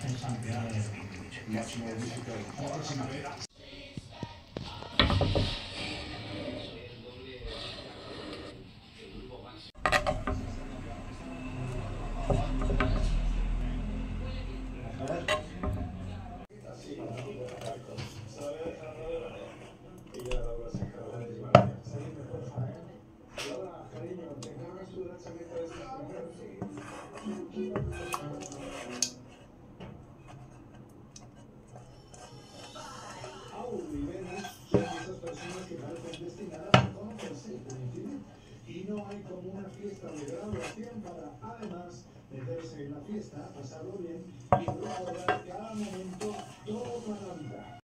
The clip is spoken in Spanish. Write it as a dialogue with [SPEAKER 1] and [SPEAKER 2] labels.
[SPEAKER 1] 현상 변화에 대해 meterse en la fiesta, pasarlo bien y recordar cada momento toda la vida.